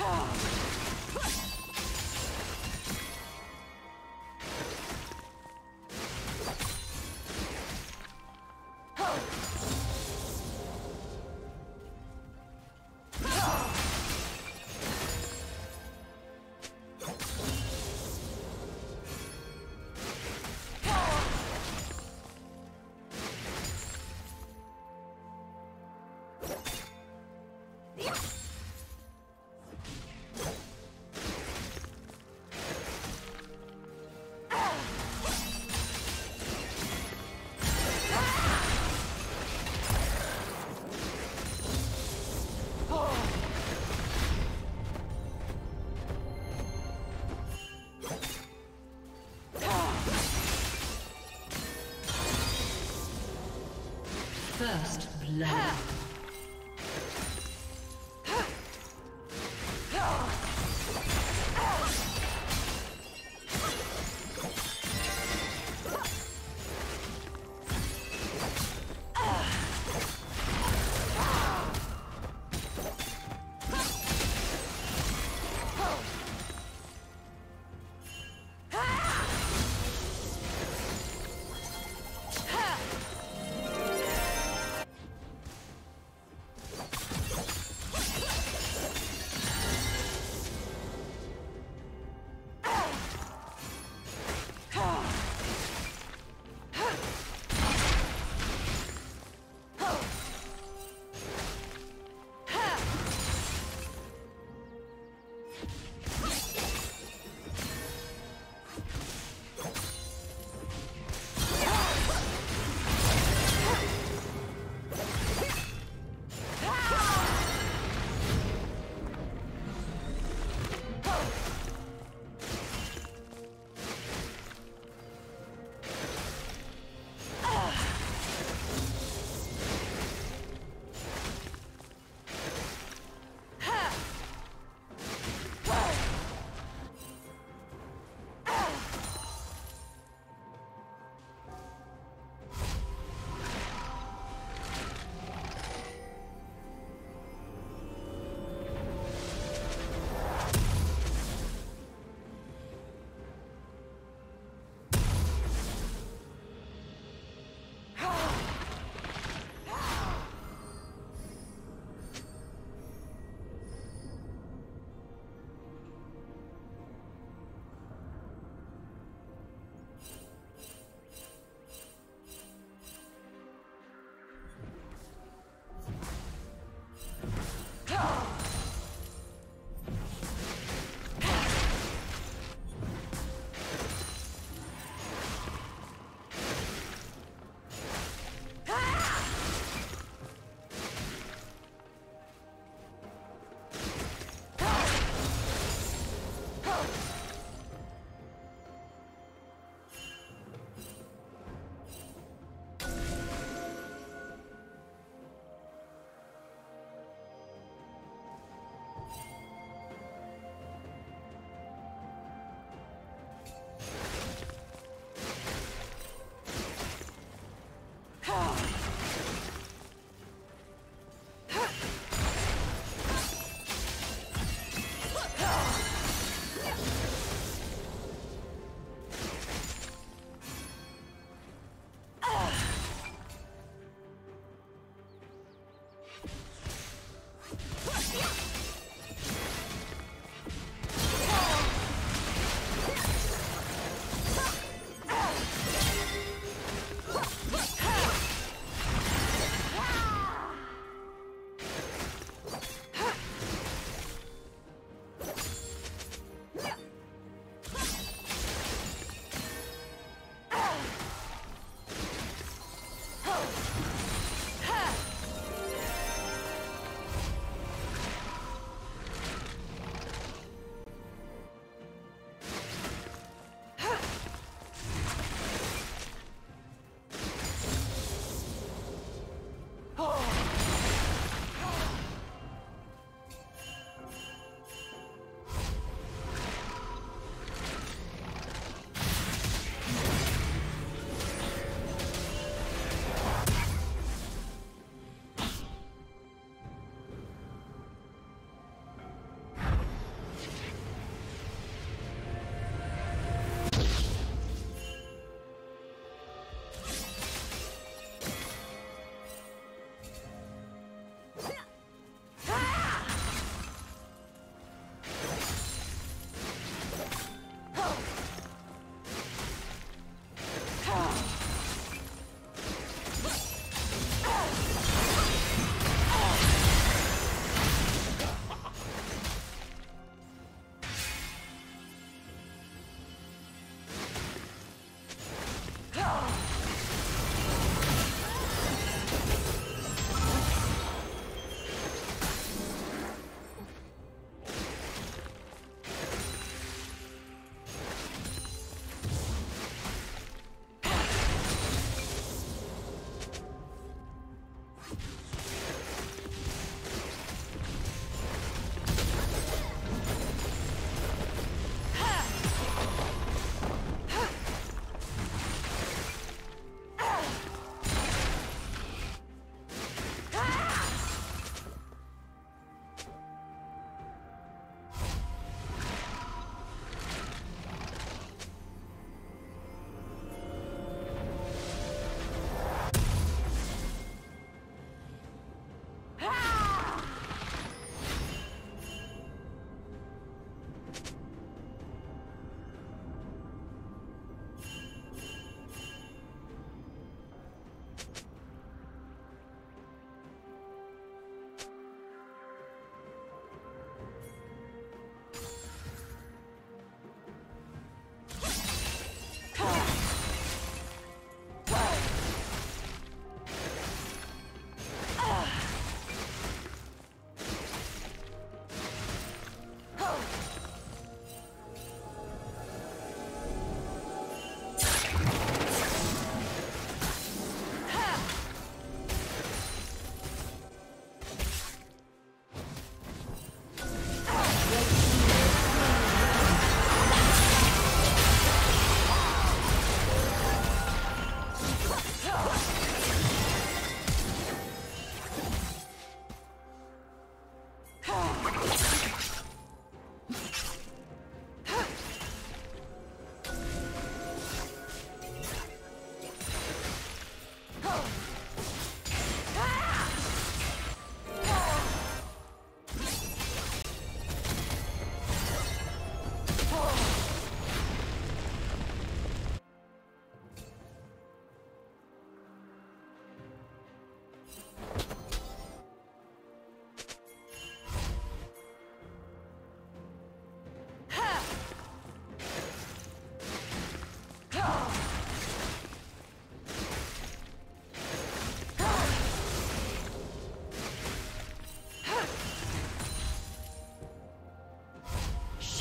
Ha! First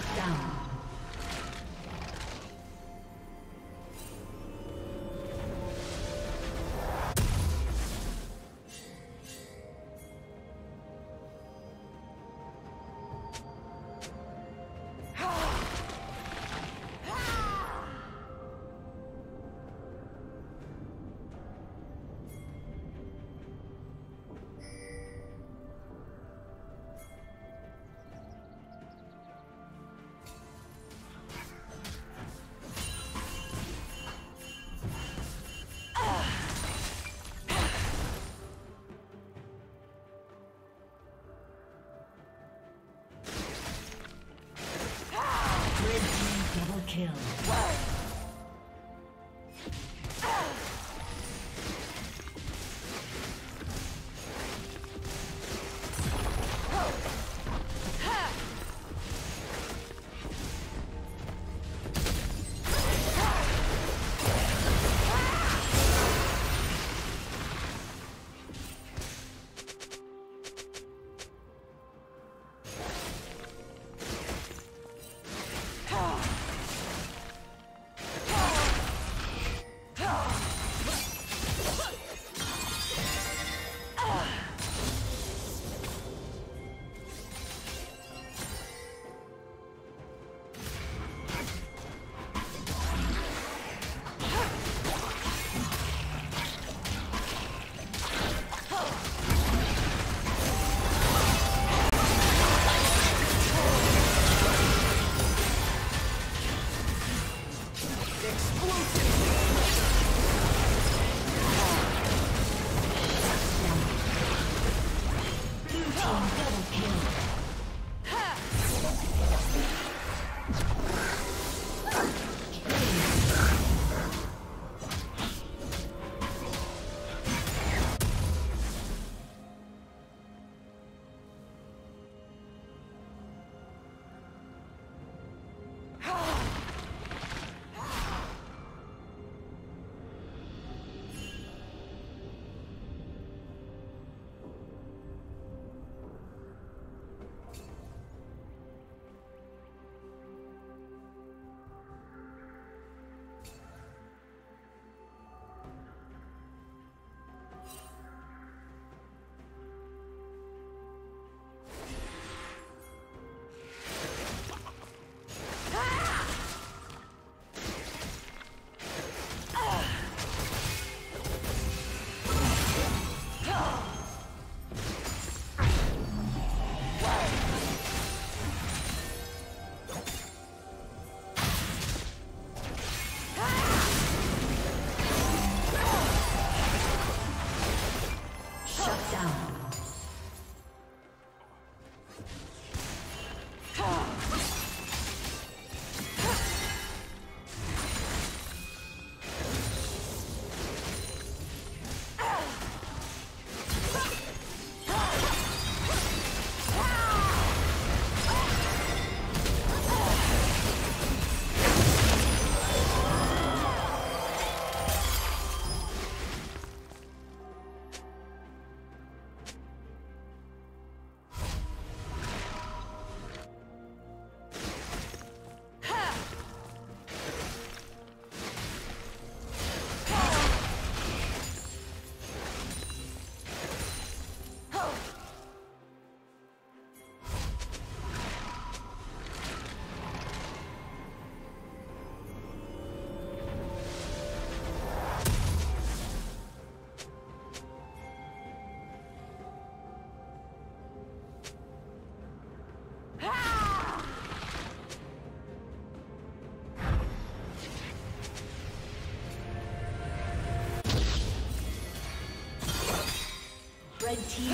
Shut down. Kill.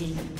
Dominating.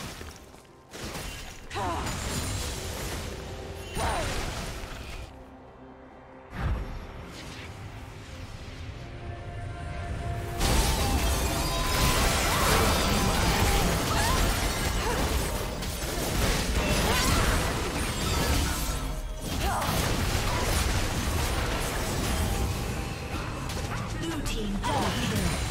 Team double